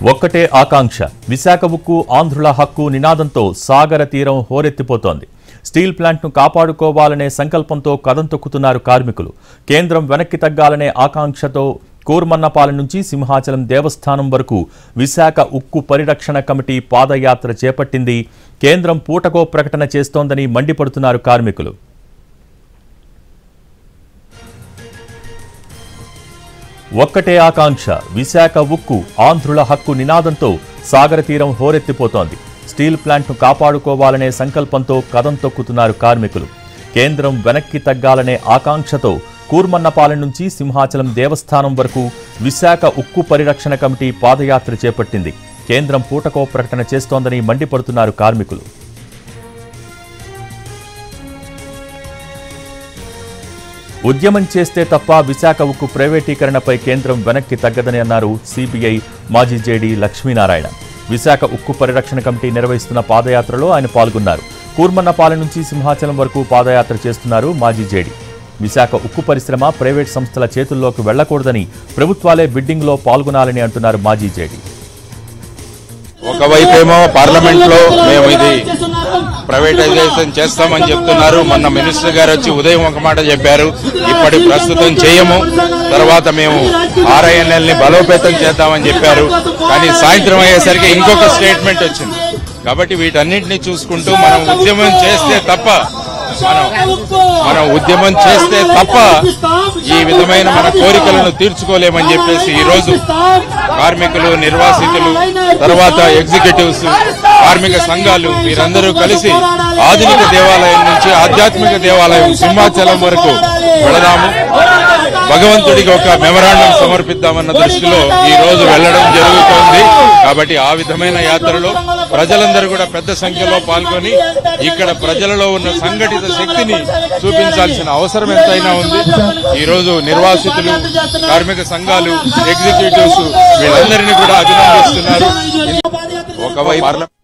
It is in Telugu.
ఒక్కటే ఆకాంక్ష. విశాఖ ఉక్కు ఆంధ్రుల హక్కు నినాదంతో సాగర తీరం హోరెత్తిపోతోంది. స్టీల్ ప్లాంట్ను కాపాడుకోవాలనే సంకల్పంతో కదం తొక్కుతున్నారు కార్మికులు. కేంద్రం వెనక్కి తగ్గాలనే ఆకాంక్షతో కూర్మన్నపాలెం నుంచి సింహాచలం దేవస్థానం వరకు విశాఖ ఉక్కు పరిరక్షణ కమిటీ పాదయాత్ర చేపట్టింది. కేంద్రం పూటకో ప్రకటన చేస్తోందని మండిపడుతున్నారు కార్మికులు. ఒక్కటే ఆకాంక్ష విశాఖ ఉక్కు ఆంధ్రుల హక్కు నినాదంతో సాగర తీరం హోరెత్తిపోతోంది. స్టీల్ ప్లాంట్ను కాపాడుకోవాలనే సంకల్పంతో కదం తొక్కుతున్నారు కార్మికులు. కేంద్రం వెనక్కి తగ్గాలనే ఆకాంక్షతో కూర్మన్నపాలెం నుంచి సింహాచలం దేవస్థానం వరకు విశాఖ ఉక్కు పరిరక్షణ కమిటీ పాదయాత్ర చేపట్టింది. కేంద్రం పూటకో ప్రకటన చేస్తోందని మండిపడుతున్నారు కార్మికులు. ఉద్యమం చేస్తే తప్ప విశాఖ ఉక్కు ప్రైవేటీకరణపై కేంద్రం వెనక్కి తగ్గదని అన్నారు సిబిఐ మాజీ జేడీ లక్ష్మీనారాయణ. విశాఖ ఉక్కు పరిరక్షణ కమిటీ నిర్వహిస్తున్న పాదయాత్రలో ఆయన పాల్గొన్నారు. కూర్మన్నపాలెం నుంచి సింహాచలం వరకు పాదయాత్ర చేస్తున్నారు మాజీ జేడీ. విశాఖ ఉక్కు పరిశ్రమ ప్రైవేట్ సంస్థల చేతుల్లోకి వెళ్ళకూడదని ప్రభుత్వాలే బిడ్డింగ్లో పాల్గొనాలని అంటున్నారు మాజీ జేడీ. ఒకవైపేమో పార్లమెంట్లో మేము ఇది ప్రైవేటైజేషన్ చేస్తామని చెప్తున్నారు. మొన్న మినిస్టర్ గారు వచ్చి ఉదయం ఒక మాట చెప్పారు. ఇప్పటి ప్రస్తుతం చేయము. తర్వాత మేము ఆర్ఐఎన్ఎల్ని బలోపేతం చేద్దామని చెప్పారు. కానీ సాయంత్రం అయ్యేసరికి ఇంకొక స్టేట్మెంట్ వచ్చింది. కాబట్టి వీటన్నింటినీ చూసుకుంటూ మనం ఉద్యమం చేస్తే తప్ప మనం మనం ఉద్యమం చేస్తే తప్ప ఈ విధమైన మన కోరికలను తీర్చుకోలేమని చెప్పేసి ఈ రోజు కార్మికులు నిర్వాసితులు తర్వాత ఎగ్జిక్యూటివ్స్ కార్మిక సంఘాలు వీరందరూ కలిసి ఆధునిక దేవాలయం నుంచి ఆధ్యాత్మిక దేవాలయం సింహాచలం వరకు వెళదాము. భగవంతుడికి ఒక మెమరాండం సమర్పిద్దామన్న దృష్టిలో ఈ రోజు వెళ్ళడం జరుగుతోంది. కాబట్టి ఆ విధమైన యాత్రలో ప్రజలందరూ కూడా పెద్ద సంఖ్యలో పాల్గొని ఇక్కడ ప్రజలలో ఉన్న సంఘటిత శక్తిని చూపించాల్సిన అవసరం ఎంతైనా ఉంది. ఈ రోజు నిర్వాసితులు కార్మిక సంఘాలు ఎగ్జిక్యూటివ్స్ వీళ్ళందరినీ కూడా అభినందిస్తున్నారు. ఒకవైపు